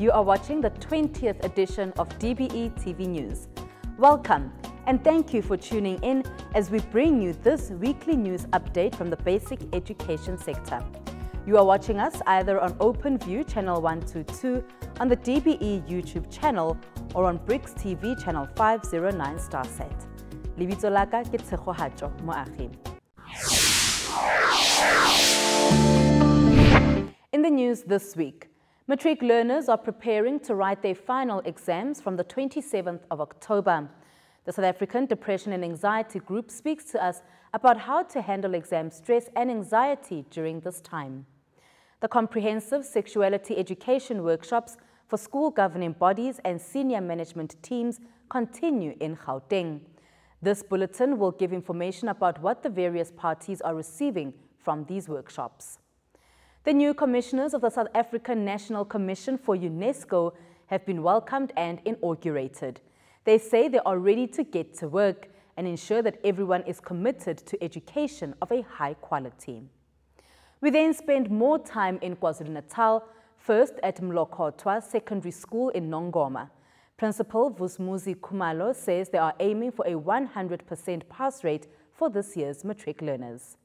You are watching the 20th edition of DBE TV News. Welcome and thank you for tuning in as we bring you this weekly news update from the basic education sector. You are watching us either on OpenView channel 122, on the DBE YouTube channel, or on BRICS TV channel 509 StarSat. Libitso. In the news this week, Matric learners are preparing to write their final exams from the 27th of October. The South African Depression and Anxiety Group speaks to us about how to handle exam stress and anxiety during this time. The comprehensive sexuality education workshops for school governing bodies and senior management teams continue in Gauteng. This bulletin will give information about what the various parties are receiving from these workshops. The new commissioners of the South African National Commission for UNESCO have been welcomed and inaugurated. They say they are ready to get to work and ensure that everyone is committed to education of a high quality. We then spend more time in KwaZulu-Natal, first at Mlokotwa Secondary School in Nongoma. Principal Vusmuzi Kumalo says they are aiming for a 100% pass rate for this year's matric learners.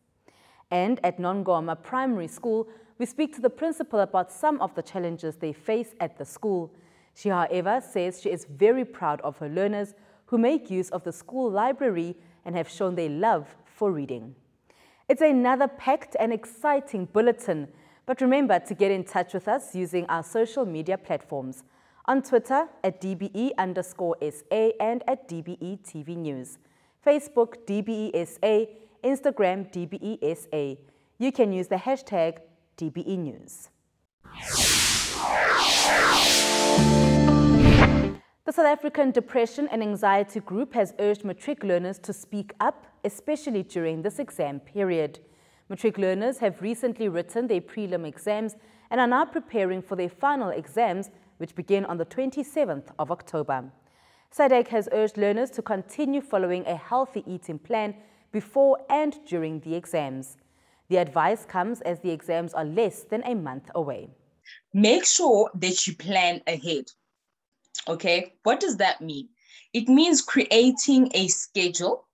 And at Nongoma Primary School, we speak to the principal about some of the challenges they face at the school. She, however, says she is very proud of her learners who make use of the school library and have shown their love for reading. It's another packed and exciting bulletin, but remember to get in touch with us using our social media platforms. On Twitter at DBE underscore SA and at DBE TV News. Facebook DBE SA, Instagram DBE SA. You can use the hashtag DBE News. The South African Depression and Anxiety Group has urged matric learners to speak up, especially during this exam period. Matric learners have recently written their prelim exams and are now preparing for their final exams, which begin on the 27th of October. SADAG has urged learners to continue following a healthy eating plan before and during the exams. The advice comes as the exams are less than a month away. Make sure that you plan ahead. Okay, what does that mean? It means creating a schedule,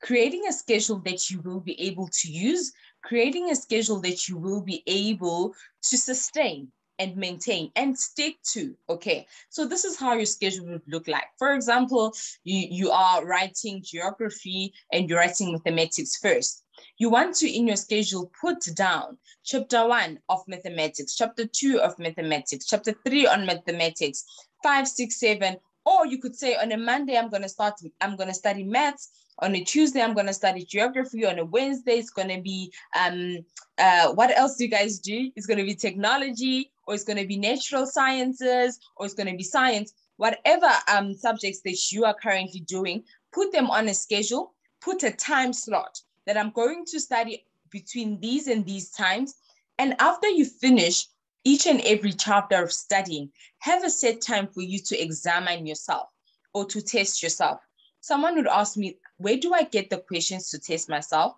creating a schedule that you will be able to use, creating a schedule that you will be able to sustain and maintain and stick to okay so this is how your schedule would look like for example you you are writing geography and you're writing mathematics first you want to, in your schedule, put down chapter one of mathematics, chapter two of mathematics, chapter three on mathematics, five, six, seven. Or you could say on a Monday, I'm going to start, I'm going to study maths. On a Tuesday, I'm going to study geography. On a Wednesday, it's going to be, um, uh, what else do you guys do? It's going to be technology, or it's going to be natural sciences, or it's going to be science. Whatever um, subjects that you are currently doing, put them on a schedule, put a time slot that I'm going to study between these and these times. And after you finish each and every chapter of studying, have a set time for you to examine yourself or to test yourself. Someone would ask me, where do I get the questions to test myself?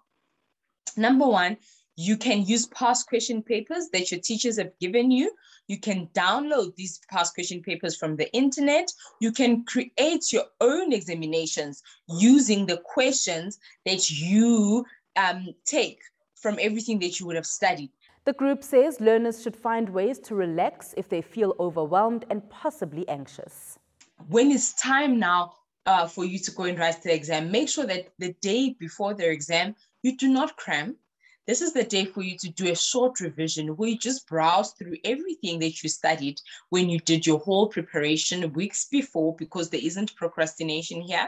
Number one, you can use past question papers that your teachers have given you. You can download these past question papers from the internet. You can create your own examinations using the questions that you um, take from everything that you would have studied. The group says learners should find ways to relax if they feel overwhelmed and possibly anxious. When it's time now uh, for you to go and write the exam, make sure that the day before their exam, you do not cram this is the day for you to do a short revision where you just browse through everything that you studied when you did your whole preparation weeks before, because there isn't procrastination here.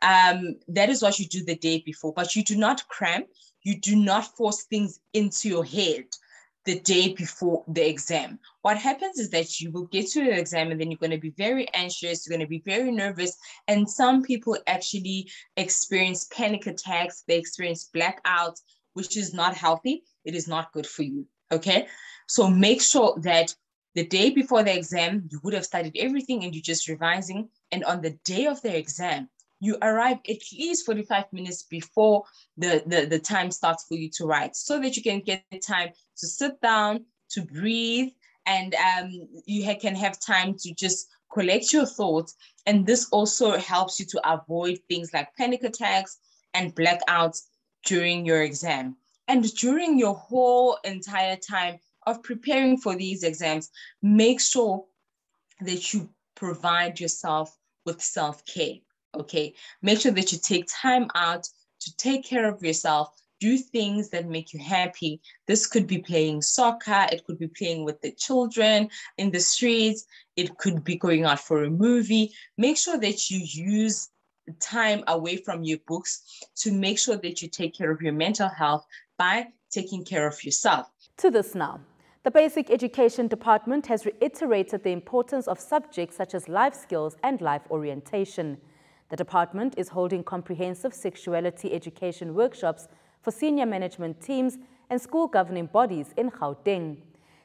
Um, that is what you do the day before, but you do not cram, you do not force things into your head the day before the exam. What happens is that you will get to the exam and then you're going to be very anxious, you're going to be very nervous. And some people actually experience panic attacks, they experience blackouts, which is not healthy, it is not good for you. Okay. So make sure that the day before the exam, you would have studied everything and you're just revising. And on the day of the exam, you arrive at least 45 minutes before the, the, the time starts for you to write so that you can get time to sit down, to breathe, and um, you ha- can have time to just collect your thoughts. And this also helps you to avoid things like panic attacks and blackouts during your exam. And during your whole entire time of preparing for these exams, make sure that you provide yourself with self care. Okay. Make sure that you take time out to take care of yourself, do things that make you happy. This could be playing soccer, it could be playing with the children in the streets, it could be going out for a movie. Make sure that you use time away from your books to make sure that you take care of your mental health by taking care of yourself. To this now. The Basic Education Department has reiterated the importance of subjects such as life skills and life orientation. The department is holding comprehensive sexuality education workshops for senior management teams and school governing bodies in Gauteng.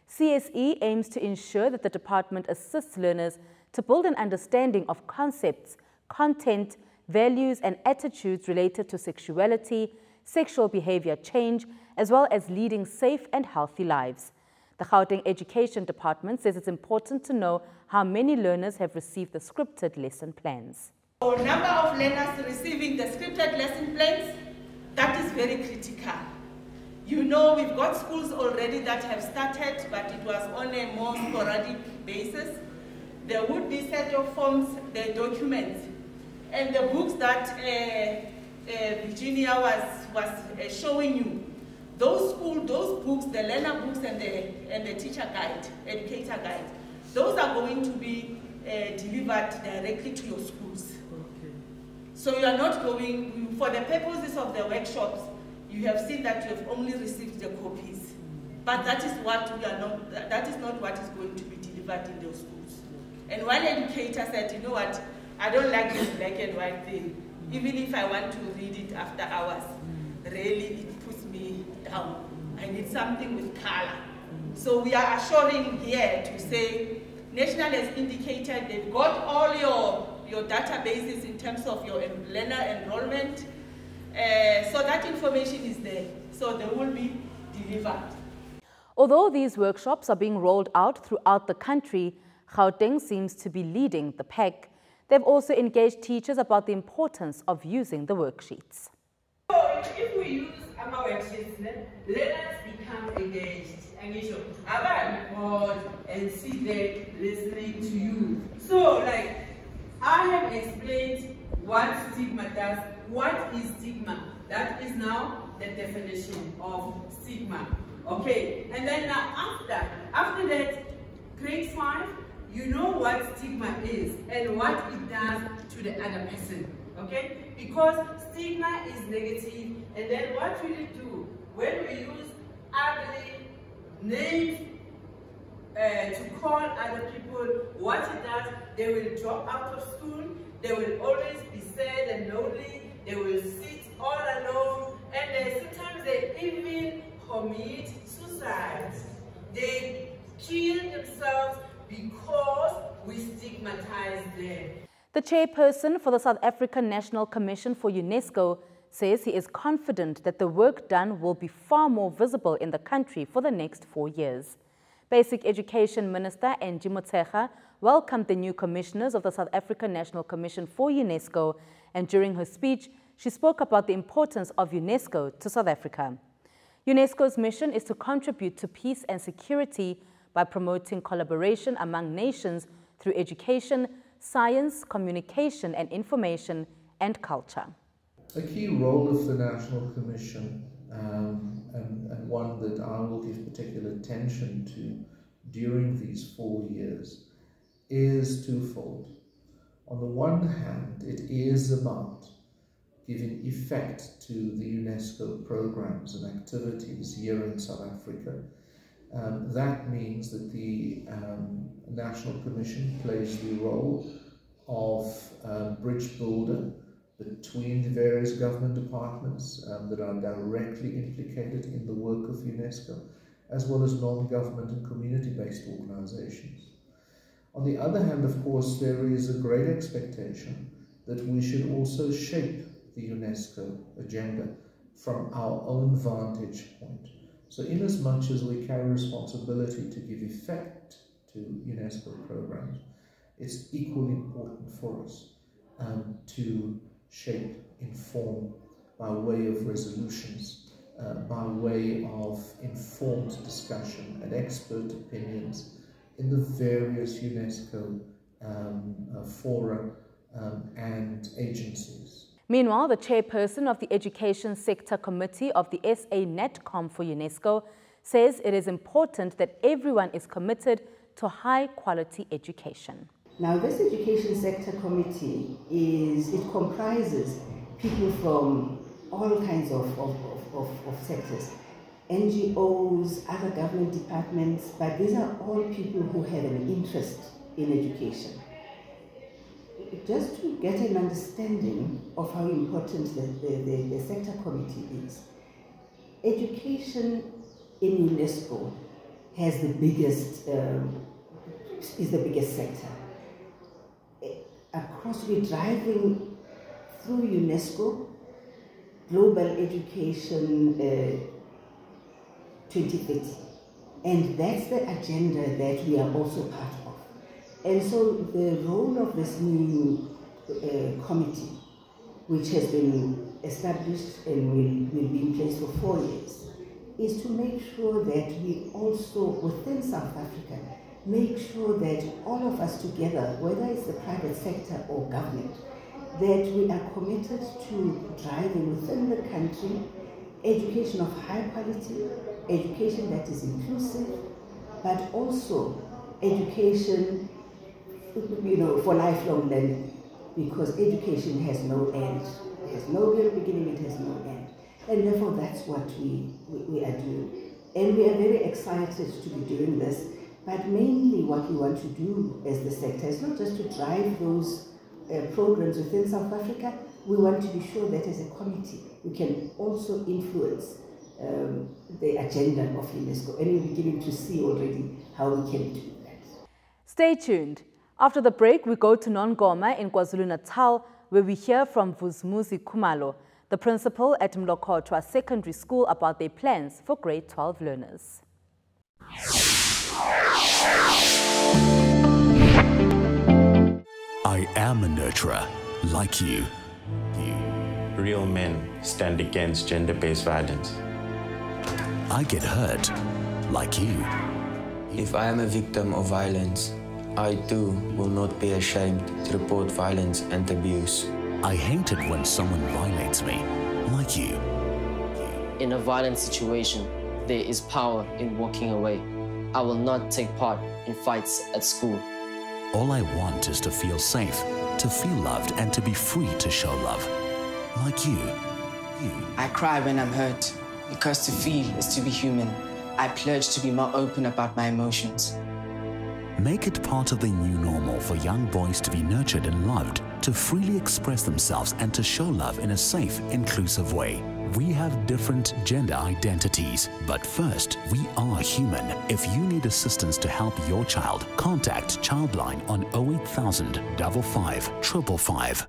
CSE aims to ensure that the department assists learners to build an understanding of concepts, content, values and attitudes related to sexuality, sexual behavior change, as well as leading safe and healthy lives. The Gauteng Education Department says it's important to know how many learners have received the scripted lesson plans. The number of learners receiving the scripted lesson plans, that is very critical. You know, we've got schools already that have started, but it was on a more sporadic basis. There would be set of forms, the documents, and the books that uh, uh, Virginia was, was uh, showing you. Those school, those books, the learner books and the, and the teacher guide, educator guide, those are going to be uh, delivered directly to your schools. Okay. So you are not going, for the purposes of the workshops, you have seen that you have only received the copies. But that is what we are not, that is not what is going to be delivered in those schools. And one educator said, you know what, I don't like this black and white thing. Even if I want to read it after hours, really it puts me down. I need something with color. So we are assuring here to say, National has indicated they've got all your, your databases in terms of your learner enrollment. Uh, so that information is there. So they will be delivered. Although these workshops are being rolled out throughout the country, Gauteng seems to be leading the pack. They've also engaged teachers about the importance of using the worksheets. So if we use our worksheets, learners become engaged. Engaged. board and sit there listening to you. So like I have explained what stigma does. What is stigma? That is now the definition of stigma. Okay, and then now after, after that, grade five, you know what stigma is and what it does to the other person. Okay? Because stigma is negative, and then what will it do? When we use ugly names uh, to call other people, what it does, they will drop out of school, they will always be sad and lonely, they will sit all alone, and they, sometimes they even commit suicide. They kill themselves because we stigmatize them. The chairperson for the South African National Commission for UNESCO says he is confident that the work done will be far more visible in the country for the next four years. Basic Education Minister Angie Motshekga welcomed the new commissioners of the South African National Commission for UNESCO and during her speech, she spoke about the importance of UNESCO to South Africa. UNESCO's mission is to contribute to peace and security by promoting collaboration among nations through education, science, communication and information, and culture. A key role of the National Commission, um, and, and one that I will give particular attention to during these four years, is twofold. On the one hand, it is about giving effect to the UNESCO programs and activities here in South Africa um, that means that the um, National Commission plays the role of um, bridge builder between the various government departments um, that are directly implicated in the work of UNESCO, as well as non-government and community-based organizations. On the other hand, of course, there is a great expectation that we should also shape the UNESCO agenda from our own vantage point. So inasmuch as much as we carry responsibility to give effect to UNESCO programs, it's equally important for us um, to shape, inform by way of resolutions, uh, by way of informed discussion and expert opinions in the various UNESCO um, uh, fora um, and agencies. Meanwhile, the chairperson of the Education Sector Committee of the SA NATCOM for UNESCO says it is important that everyone is committed to high quality education. Now, this Education Sector Committee is, it comprises people from all kinds of, of, of, of, sectors, NGOs, other government departments, but these are all people who have an interest in education just to get an understanding of how important the, the, the, the sector committee is, education in UNESCO has the biggest, um, is the biggest sector. Across, we're driving through UNESCO, Global Education uh, 2030. And that's the agenda that we are also part of. And so the role of this new uh, committee, which has been established and will, will be in place for four years, is to make sure that we also, within South Africa, make sure that all of us together, whether it's the private sector or government, that we are committed to driving within the country education of high quality, education that is inclusive, but also education you know, for lifelong learning because education has no end. It has no real beginning, it has no end. And therefore, that's what we, we, we, are doing. And we are very excited to be doing this. But mainly, what we want to do as the sector is not just to drive those uh, programs within South Africa, we want to be sure that as a committee, we can also influence um, the agenda of UNESCO. And we're beginning to see already how we can do that. Stay tuned. After the break, we go to Nongoma in KwaZulu-Natal, where we hear from Vusmuzi Kumalo, the principal at Mlokotwa Secondary School about their plans for grade 12 learners. I am a nurturer, like you. you. Real men stand against gender-based violence. I get hurt, like you. If I am a victim of violence, I too will not be ashamed to report violence and abuse. I hate it when someone violates me, like you. In a violent situation, there is power in walking away. I will not take part in fights at school. All I want is to feel safe, to feel loved, and to be free to show love. Like you. you. I cry when I'm hurt, because to feel is to be human. I pledge to be more open about my emotions. Make it part of the new normal for young boys to be nurtured and loved, to freely express themselves and to show love in a safe, inclusive way. We have different gender identities, but first, we are human. If you need assistance to help your child, contact Childline on 08000 55 555.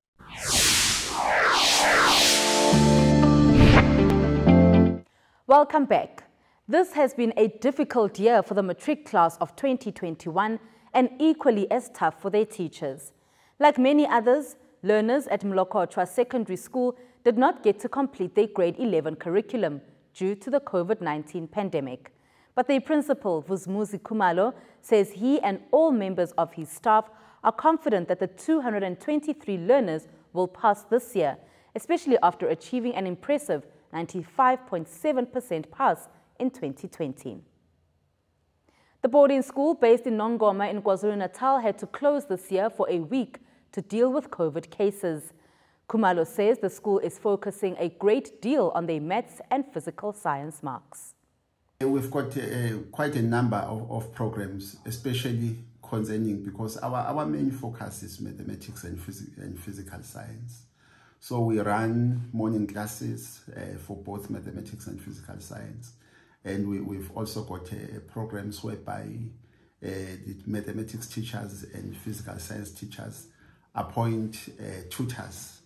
Welcome back. This has been a difficult year for the matric class of 2021 and equally as tough for their teachers. Like many others, learners at Mlokotwa Secondary School did not get to complete their grade 11 curriculum due to the COVID-19 pandemic. But their principal, Vusmuzi Kumalo, says he and all members of his staff are confident that the 223 learners will pass this year, especially after achieving an impressive 95.7% pass in 2020. The boarding school based in Nongoma in KwaZulu-Natal had to close this year for a week to deal with COVID cases. Kumalo says the school is focusing a great deal on their maths and physical science marks. We've got uh, quite a number of, of, programs, especially concerning because our, our main focus is mathematics and, phys and physical science. So we run morning classes uh, for both mathematics and physical science. And we, have also got uh, programs whereby uh, the mathematics teachers and physical science teachers appoint uh, tutors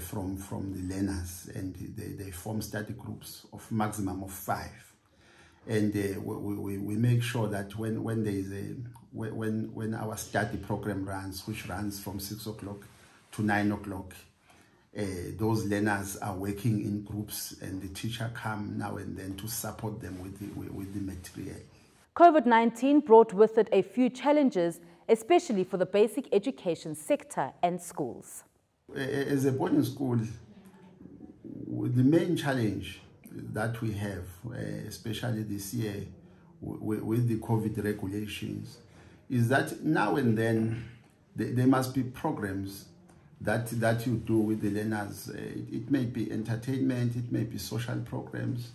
from, from the learners and they, they form study groups of maximum of five. and uh, we, we, we make sure that when, when there is a when, when our study program runs, which runs from six o'clock to nine o'clock, those learners are working in groups and the teacher come now and then to support them with the, with, with the material. COVID-19 brought with it a few challenges, especially for the basic education sector and schools. As a boarding school, the main challenge that we have, uh, especially this year with the COVID regulations, is that now and then there must be programs that that you do with the learners. Uh, it, may be entertainment, it may be social programs,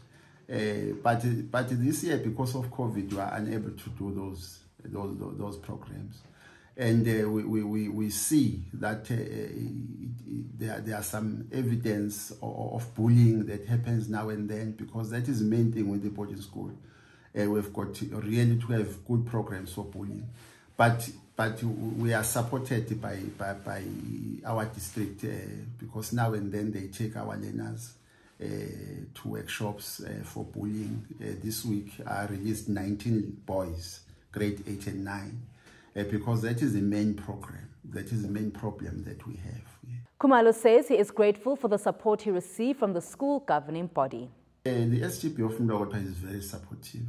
uh, but but this year because of COVID, we are unable to do those those those programs, and uh, we, we we see that uh, there there are some evidence of, of, bullying that happens now and then because that is the main thing with the boarding school. Uh, we've got really to have good programs for bullying, but but we are supported by, by, by our district uh, because now and then they take our learners uh, to workshops uh, for bullying. Uh, this week I released 19 boys, grade 8 and 9, uh, because that is the main program, that is the main problem that we have. Kumalo says he is grateful for the support he received from the school governing body. Uh, the SGB of Mlokotha is very supportive.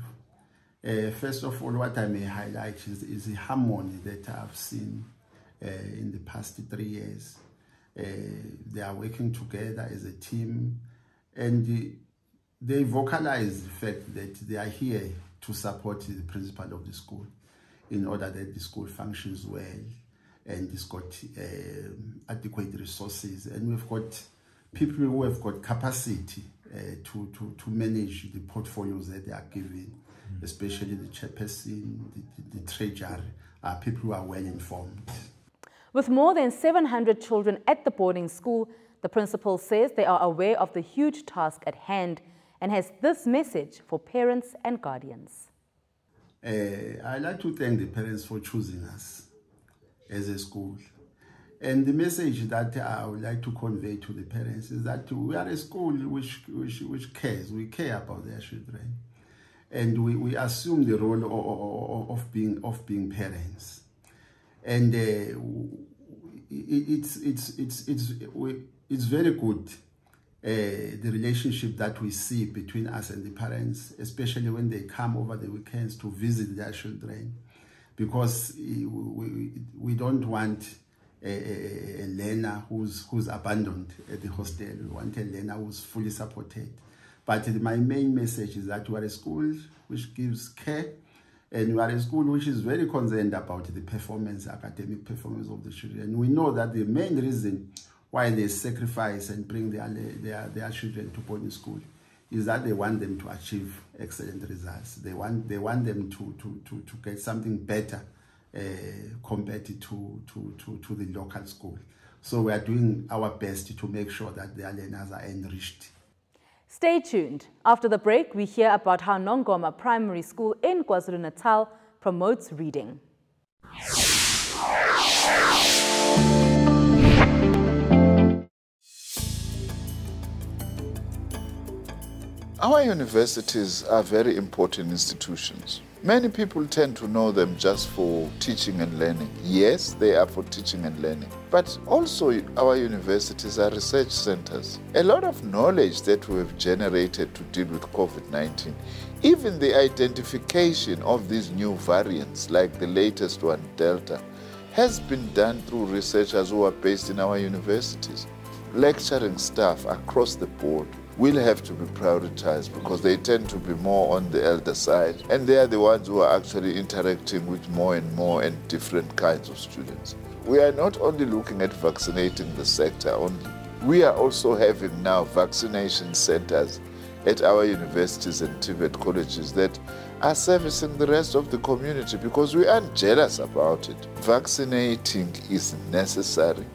Uh, first of all, what I may highlight is, is the harmony that I've seen uh, in the past three years. Uh, they are working together as a team and they vocalize the fact that they are here to support the principal of the school in order that the school functions well and it's got adequate resources and we've got people who have got capacity to, to, to manage the portfolios that they are given especially the chairperson, the, the, the treasurer, are people who are well informed. With more than 700 children at the boarding school, the principal says they are aware of the huge task at hand and has this message for parents and guardians. Uh, I'd like to thank the parents for choosing us as a school. And the message that I would like to convey to the parents is that we are a school which, which, which cares, we care about their children and we, we assume the role of, of being of being parents. And uh, it's it's it's it's it's very good uh, the relationship that we see between us and the parents especially when they come over the weekends to visit their children. Because we, we don't want a, a, learner who's who's abandoned at the hostel. We want a learner who's fully supported but my main message is that we are a school which gives care and we are a school which is very concerned about the performance, academic performance of the children. And we know that the main reason why they sacrifice and bring their, their, their children to boarding school is that they want them to achieve excellent results. They want, they want them to, to, to, to get something better uh, compared to, to, to, to the local school. So we are doing our best to make sure that their learners are enriched. Stay tuned. After the break, we hear about how Nongoma Primary School in KwaZulu-Natal promotes reading. Our universities are very important institutions. Many people tend to know them just for teaching and learning. Yes, they are for teaching and learning. But also, our universities are research centers. A lot of knowledge that we have generated to deal with COVID 19, even the identification of these new variants, like the latest one, Delta, has been done through researchers who are based in our universities. Lecturing staff across the board will have to be prioritized because they tend to be more on the elder side and they are the ones who are actually interacting with more and more and different kinds of students. We are not only looking at vaccinating the sector only, we are also having now vaccination centers at our universities and TVET colleges that are servicing the rest of the community because we aren't jealous about it. Vaccinating is necessary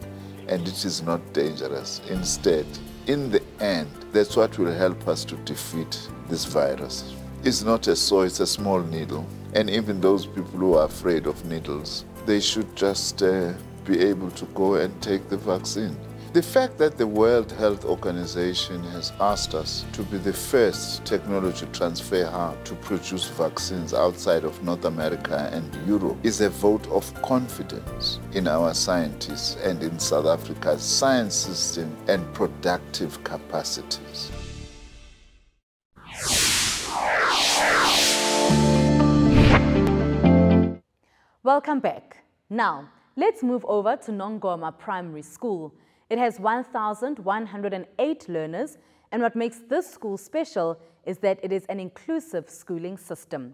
and it is not dangerous. Instead, in the end, that's what will help us to defeat this virus. It's not a saw, it's a small needle. And even those people who are afraid of needles, they should just uh, be able to go and take the vaccine. The fact that the World Health Organization has asked us to be the first technology transfer hub to produce vaccines outside of North America and Europe is a vote of confidence in our scientists and in South Africa's science system and productive capacities. Welcome back. Now, let's move over to Nongoma Primary School. It has 1,108 learners, and what makes this school special is that it is an inclusive schooling system.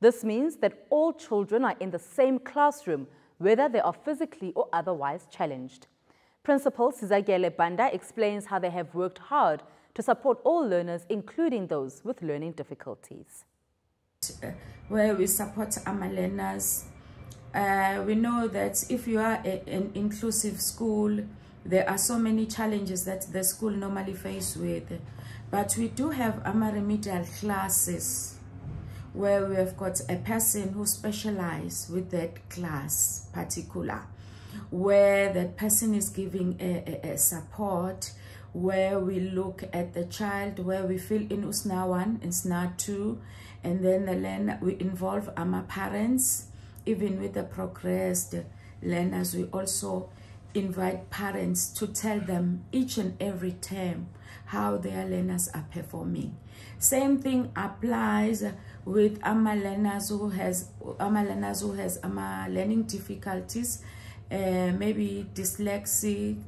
This means that all children are in the same classroom, whether they are physically or otherwise challenged. Principal Sizagele Banda explains how they have worked hard to support all learners, including those with learning difficulties. Where we support our learners uh, we know that if you are a, an inclusive school, there are so many challenges that the school normally face with. But we do have remedial classes where we have got a person who specializes with that class particular, where that person is giving a, a, a support, where we look at the child, where we fill in USNA 1 and SNA 2, and then the learner, we involve AMA parents, even with the progressed learners, we also invite parents to tell them each and every term how their learners are performing. Same thing applies with AMA learners who has AMA learners who has AMA learning difficulties, uh, maybe dyslexic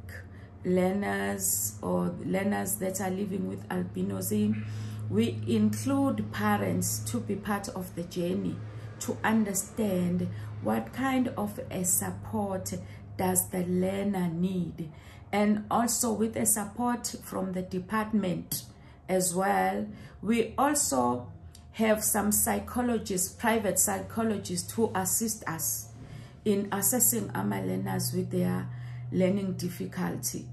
learners or learners that are living with albinism. We include parents to be part of the journey to understand what kind of a support does the learner need? And also with the support from the department as well we also have some psychologists private psychologists who assist us in assessing our learners with their learning difficulty.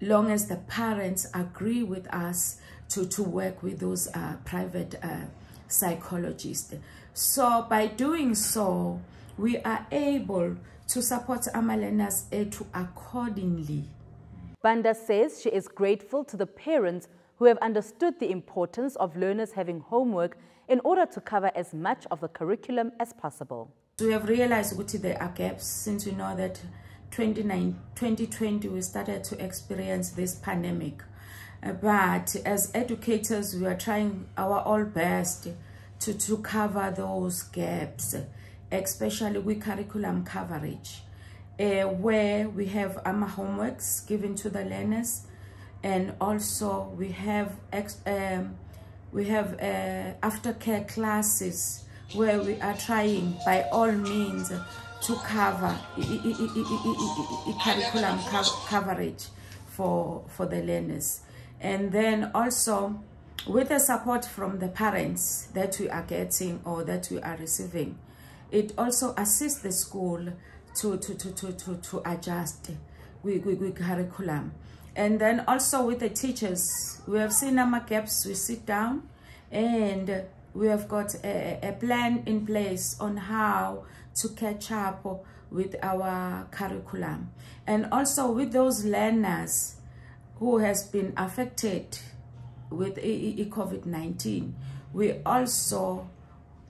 Long as the parents agree with us to to work with those uh, private uh, psychologists. So by doing so, we are able to support our learners to accordingly. Banda says she is grateful to the parents who have understood the importance of learners having homework in order to cover as much of the curriculum as possible. We have realized that there are gaps since we know that 2020 we started to experience this pandemic. Uh, but as educators, we are trying our all best to, to cover those gaps, especially with curriculum coverage, uh, where we have AMA homeworks given to the learners, and also we have um, we have uh, aftercare classes where we are trying by all means to cover curriculum coverage for for the learners. And then also with the support from the parents that we are getting or that we are receiving, it also assists the school to, to, to, to, to, to adjust with, with, with curriculum. And then also with the teachers, we have seen our gaps, we sit down and we have got a, a plan in place on how to catch up with our curriculum. And also with those learners who has been affected with COVID-19, we also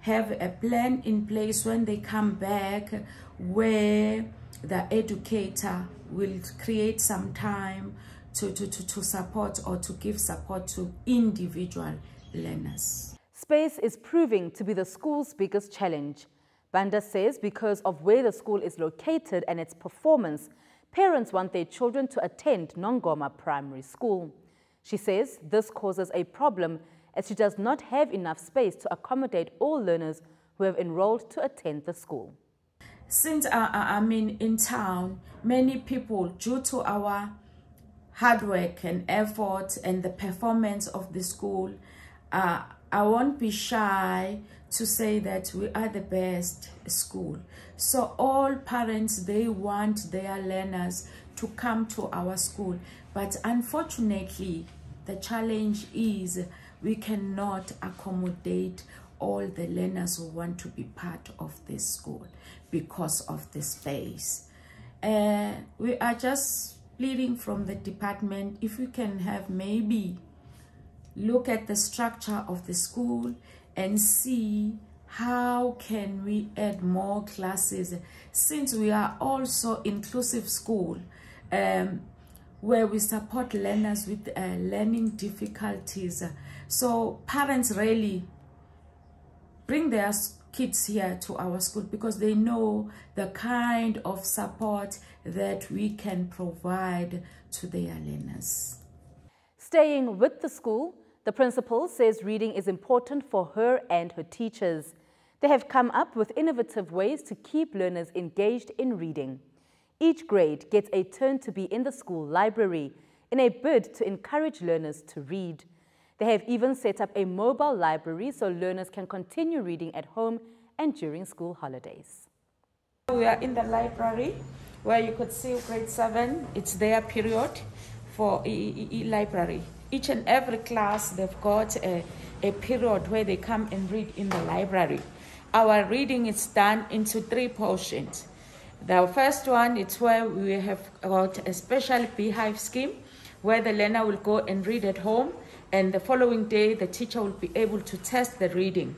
have a plan in place when they come back where the educator will create some time to, to, to, to support or to give support to individual learners. Space is proving to be the school's biggest challenge. Banda says because of where the school is located and its performance, parents want their children to attend Nongoma Primary School. She says this causes a problem as she does not have enough space to accommodate all learners who have enrolled to attend the school. Since uh, I'm in, in town, many people, due to our hard work and effort and the performance of the school, uh, I won't be shy to say that we are the best school. So all parents, they want their learners to come to our school. But unfortunately, the challenge is we cannot accommodate all the learners who want to be part of this school because of the space. Uh, we are just pleading from the department if we can have maybe look at the structure of the school and see how can we add more classes since we are also inclusive school um, where we support learners with uh, learning difficulties so parents really bring their kids here to our school because they know the kind of support that we can provide to their learners. Staying with the school, the principal says reading is important for her and her teachers. They have come up with innovative ways to keep learners engaged in reading. Each grade gets a turn to be in the school library in a bid to encourage learners to read. They have even set up a mobile library so learners can continue reading at home and during school holidays. We are in the library where you could see grade 7, it's their period for e, e, e library. Each and every class, they've got a, a period where they come and read in the library. Our reading is done into three portions. The first one is where we have got a special beehive scheme where the learner will go and read at home and the following day the teacher will be able to test the reading.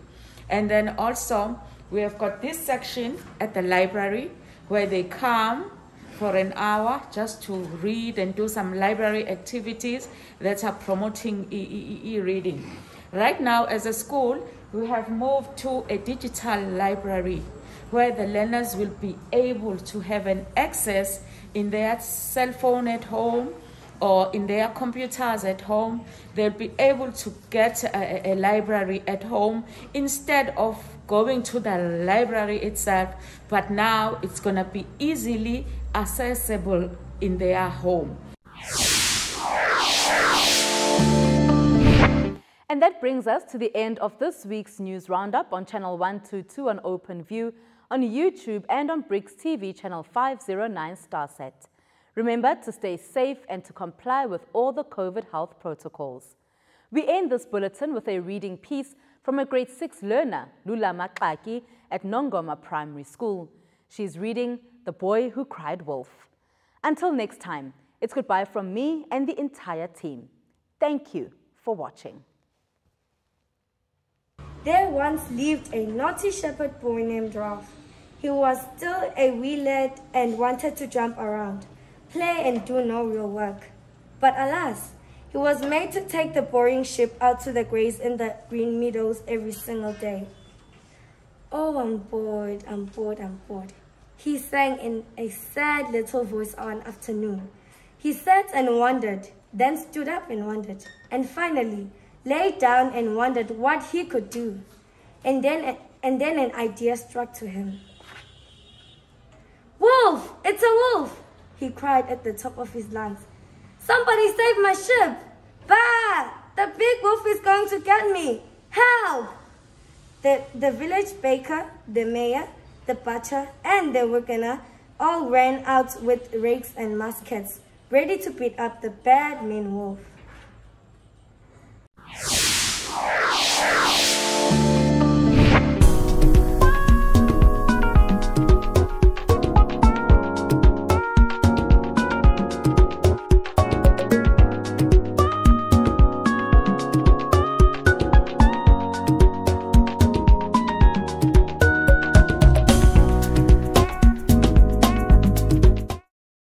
And then also we have got this section at the library where they come for an hour just to read and do some library activities that are promoting e-reading. E -e right now as a school, we have moved to a digital library where the learners will be able to have an access in their cell phone at home or in their computers at home. They'll be able to get a, a library at home instead of going to the library itself, but now it's going to be easily accessible in their home. And that brings us to the end of this week's news roundup on Channel 122 on OpenView, on YouTube and on BRICS TV Channel 509 StarSat. Remember to stay safe and to comply with all the COVID health protocols. We end this bulletin with a reading piece from a grade 6 learner, Lula Makaki, at Nongoma Primary School. She's reading The Boy Who Cried Wolf. Until next time, it's goodbye from me and the entire team. Thank you for watching. There once lived a naughty shepherd boy named Ralph. He was still a wee lad and wanted to jump around, play and do no real work. But alas, he was made to take the boring ship out to the graze in the green meadows every single day. Oh, I'm bored, I'm bored, I'm bored. He sang in a sad little voice one afternoon. He sat and wondered, then stood up and wondered, and finally lay down and wondered what he could do. And then, and then an idea struck to him. Wolf! It's a wolf! he cried at the top of his lungs. Somebody save my ship! Bah! The big wolf is going to get me! Help! The, the village baker, the mayor, the butcher, and the workman all ran out with rakes and muskets, ready to beat up the bad mean wolf.